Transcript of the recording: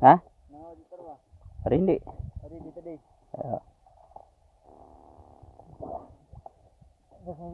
Ha? Nangaw dito ba? Pero hindi. Ari dito di. Ah, Basta